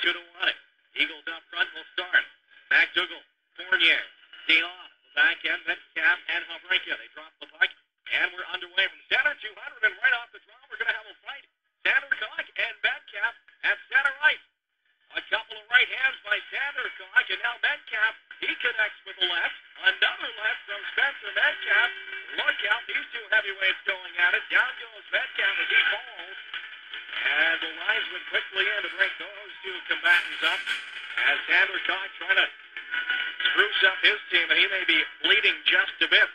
Two to one. Eagles up front will start. McDougal, Fournier. The back end, Metcalfe and Havrenka. They drop the puck, and we're underway from center 200. And right off the draw, we're going to have a fight. Sandercock and Metcalfe at center ice. A couple of right hands by Sandercock, and now Metcalfe, he connects with the left. Another left from Spencer Metcalfe. Look out, these two heavyweights going at it. Down goes Metcalf as he falls. And the linesman quickly in to break combatants up. As Sandercock trying to spruce up his team, and he may be bleeding just a bit.